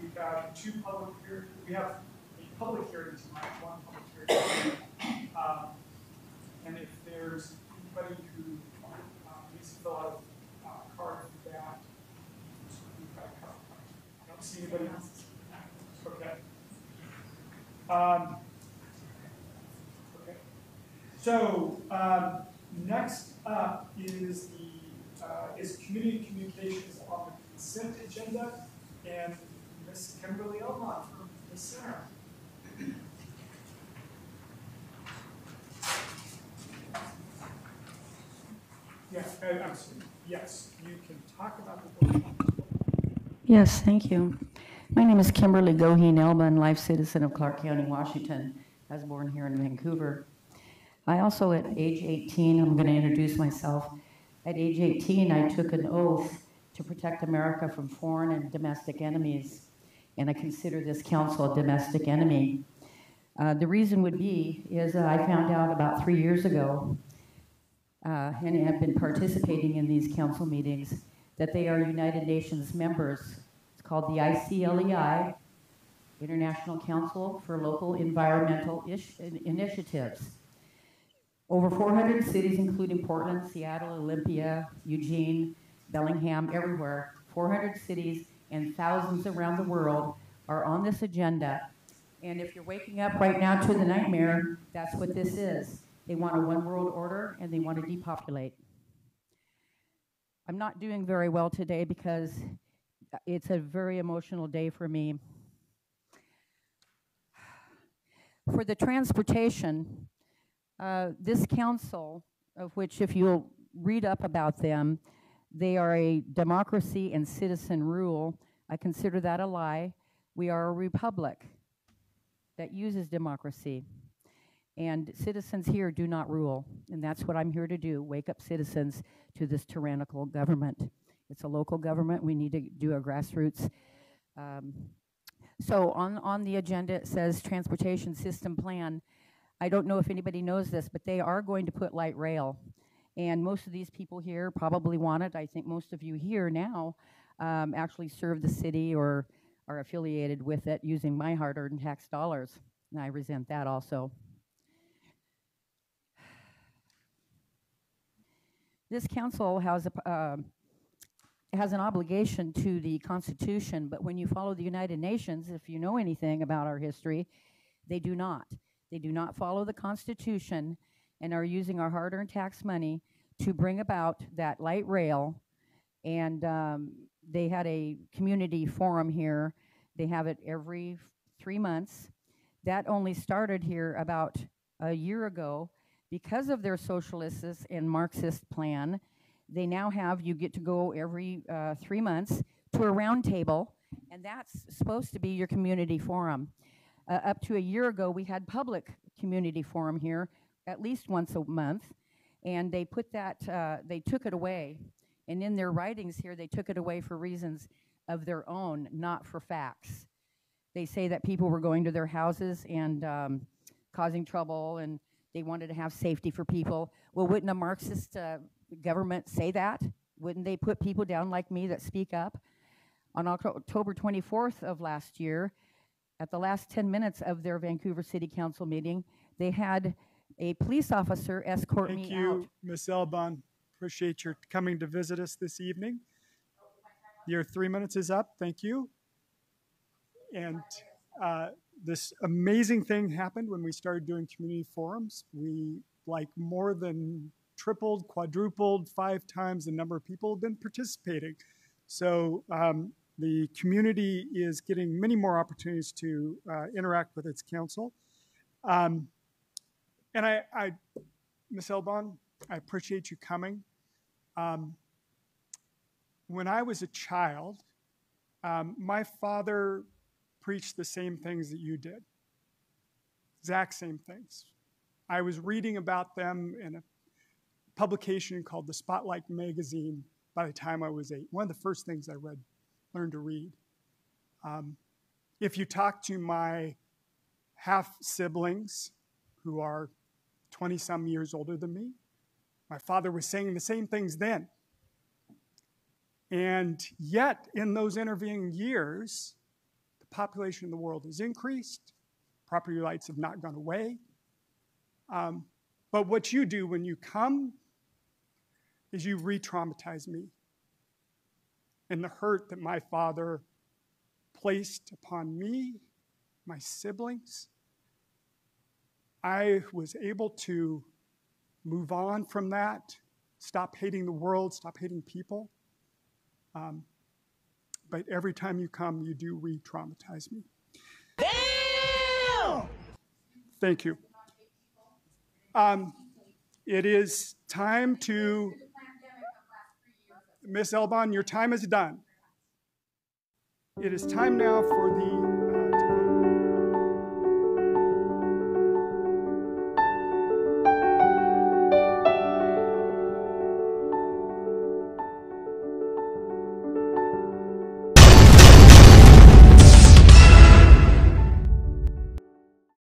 we've got two public hearings, we have a public hearing tonight, one public hearing. Um, And if there's anybody who uh, needs to fill out a uh, card for that. I don't see anybody. else. Okay. Um, Okay. So, um, next up is the, uh, is community communications on the consent agenda, and Ms. Kimberly Elmont from the center. Yeah, uh, I'm sorry, yes, you can talk about the board. Yes, thank you. My name is Kimberly Goheen Elbin, life citizen of Clark County, Washington. I was born here in Vancouver. I also, at age 18, I'm going to introduce myself. At age 18, I took an oath to protect America from foreign and domestic enemies, and I consider this council a domestic enemy. Uh, the reason would be is that I found out about three years ago, uh, and have been participating in these council meetings, that they are United Nations members. It's called the ICLEI, International Council for Local Environmental Ish- Initiatives. Over 400 cities, including Portland, Seattle, Olympia, Eugene, Bellingham, everywhere, 400 cities and thousands around the world are on this agenda. And if you're waking up right now to the nightmare, that's what this is. They want a one world order and they want to depopulate. I'm not doing very well today because it's a very emotional day for me. For the transportation, uh, this council, of which if you'll read up about them, they are a democracy and citizen rule. I consider that a lie. We are a republic that uses democracy. And citizens here do not rule. And that's what I'm here to do wake up citizens to this tyrannical government. It's a local government. We need to do a grassroots. Um, so on, on the agenda, it says transportation system plan. I don't know if anybody knows this, but they are going to put light rail. And most of these people here probably want it. I think most of you here now um, actually serve the city or are affiliated with it using my hard earned tax dollars. And I resent that also. This council has a, uh, has an obligation to the Constitution, but when you follow the United Nations, if you know anything about our history, they do not. They do not follow the Constitution and are using our hard earned tax money to bring about that light rail. And um, they had a community forum here. They have it every three months. That only started here about a year ago because of their socialist and Marxist plan they now have you get to go every uh, three months to a roundtable, and that's supposed to be your community forum. Uh, up to a year ago, we had public community forum here at least once a month, and they put that, uh, they took it away. And in their writings here, they took it away for reasons of their own, not for facts. They say that people were going to their houses and um, causing trouble, and they wanted to have safety for people. Well, wouldn't a Marxist uh, government say that? Wouldn't they put people down like me that speak up? On October 24th of last year, at the last 10 minutes of their Vancouver City Council meeting, they had a police officer escort Thank me you, out. Ms. Elbon. Appreciate your coming to visit us this evening. Your three minutes is up. Thank you. And uh, this amazing thing happened when we started doing community forums. We like more than tripled, quadrupled, five times the number of people have been participating. So um, the community is getting many more opportunities to uh, interact with its council. Um, and I, I Ms. Elbon, I appreciate you coming. Um, when I was a child, um, my father preached the same things that you did, exact same things. I was reading about them in a publication called the Spotlight magazine by the time I was eight. One of the first things I read, learned to read. Um, if you talk to my half siblings who are 20 some years older than me, my father was saying the same things then. And yet, in those intervening years, the population of the world has increased. Property rights have not gone away. Um, but what you do when you come is you re traumatize me. And the hurt that my father placed upon me, my siblings, I was able to move on from that, stop hating the world, stop hating people. Um, but every time you come, you do re traumatize me. Damn! Thank you. Um, it is time to, Miss Elbon, your time is done. It is time now for the